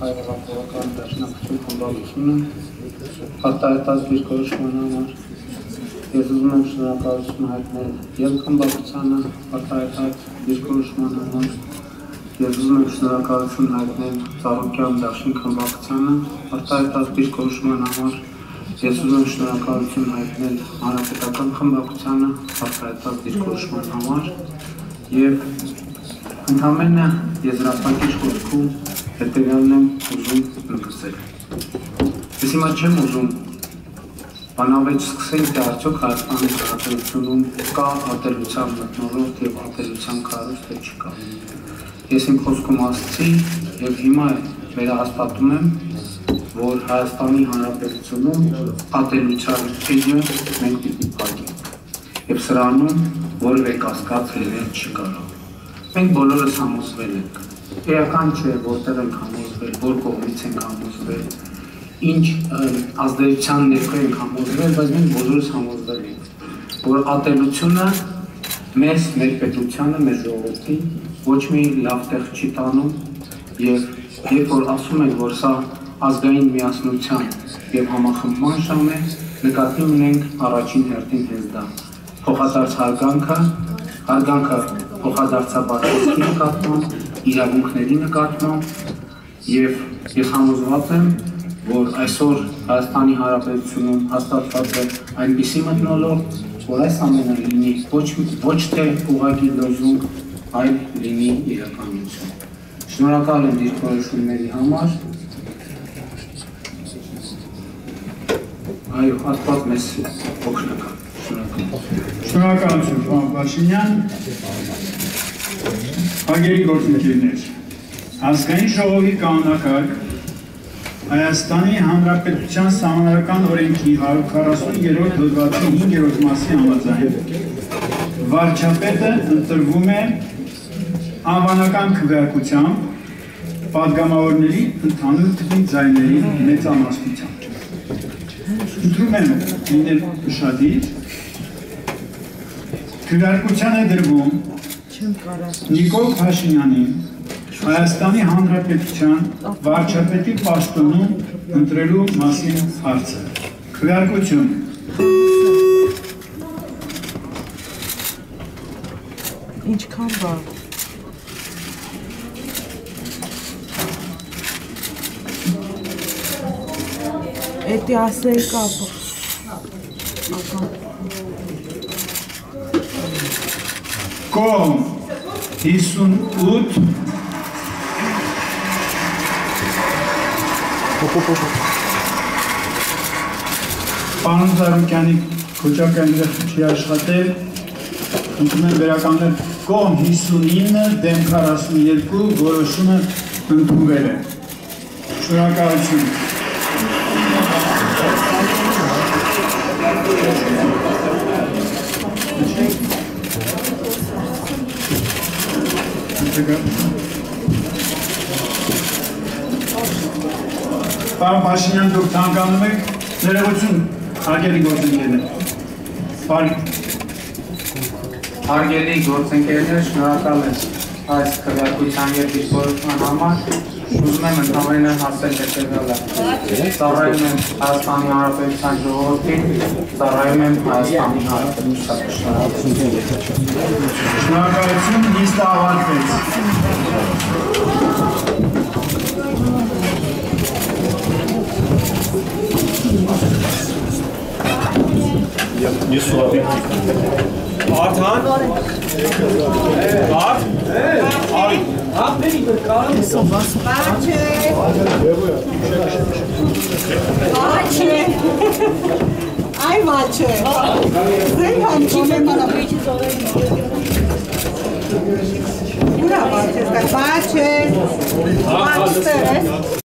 հայրենական դաշնակցություն խմբակցությունը արտահայտած դիրքորոշման համար ես ուզում եմ շնորհակալություն հայտնել եւ խմբակցությանը արտահայտած դիրքորոշման համար ես ուզում եմ շնորհակալություն հայտնել Ծառուկյան դաշնիկ խմբակցությանը արտահայտած դիրքորոշման համար ես ուզում եմ շնորհակալություն հայտնել հանրապետական խմբակցությանը արտահայտած դիրքորոշման համար եւ ընդհանրապես եզրափակիչ խոսքում հետեւյալն եմ ուզում ընդգծել։ Ես հիմա չեմ ուզում բանավեճ սկսենք, թե արդյոք Հայաստանի Հանրապետությունում կա ատելության մտնոլորտ եւ ատելության քարոզ, թե չկա։ Ես իմ խոսքում ասացի եւ հիմա վերահաստատում եմ, որ Հայաստանի Հանրապետությունում ատելության էջը մենք պիտի փակենք։ Եվ սրանում որևէ կասկած հերել չկարա։ Մենք բոլորս համոզվել ենք Էական չէ, որտեղ ենք համոզվել, որ կողմից ենք համոզվել, ինչ ազդեցության ներքո ենք համոզվել, բայց մենք բոլորս համոզվել ենք, որ ատելությունը մեզ, մեր պետությանը, մեր ժողովրդին ոչ մի լավ տեղ չի տանում եւ երբ որ ասում ենք, որ սա ազգային միասնության եւ համախմբման ժամ է, նկատի ունենք առաջին հերթին հենց դա։ Փոխադարձ հարգանքը, հարգանքը փոխադարձաբար նկատմամբ իրավունքների նկատմամբ եւ ես համոզված եմ, որ այսօր Հայաստանի Հանրապետությունում հաստատված է այնպիսի մտնոլորտ, որ այս ամենը լինի ոչ ոչ թե ուղղակի լոզունգ, այլ լինի իրականություն։ Շնորհակալ եմ դիրքորոշումների համար։ Այո, Աստված մեզ օգնական։ Շնորհակալություն, պարոն Փաշինյան։ Հարգելի գործընկերներ, Ազգային ժողովի կանոնակարգ Հայաստանի Հանրապետության Սահմանադրական օրենքի 140-րդ հոդվածի 5-րդ մասի համաձայն վարչապետը ընտրվում է անվանական քվեարկությամբ падգամավորների ընդհանուր թվի ձայների մեծամասնությամբ։ Ընտրում են լինել մշադիր, քվեարկության է դրվում Նիկոլ Փաշինյանին Հայաստանի Հանրապետության վարչապետի պաշտոնում ընտրելու մասին հարցը։ Քվեարկություն։ Ինչքան բա։ Էդի ասեի կապը։ Ակա։ Կողմ 58 Պարոն Զարուկյանի քոճակը այնտեղ չի աշխատել, ընդունում են վերականներ կողմ 59 դեմ 42 որոշումը ընդունվել է։ Շնորհակալություն։ Պարոն Փաշինյան, դուք ցանկանում եք ներողություն հարգելի գործընկերներ։ Հարգելի գործընկերներ, շնորհակալ եմ այս քվեարկության եւ դիսկորսման համար։ Ուզում եմ ընդհանրապես ասել հետեւյալը։ Ծառայում եմ Հայաստանի Հանրապետության ժողովրդին, ծառայում եմ Հայաստանի Հանրապետության շնորհակալություն։ Շնորհակալություն, նիստը ավարտվեց։ Նիսու ապի։ Արթան։ Արթ։ To są was. Maciek! Maciek! Aj Maciek! Zrywam ci wymana. Brawa, Maciek! Maciek! Maciek!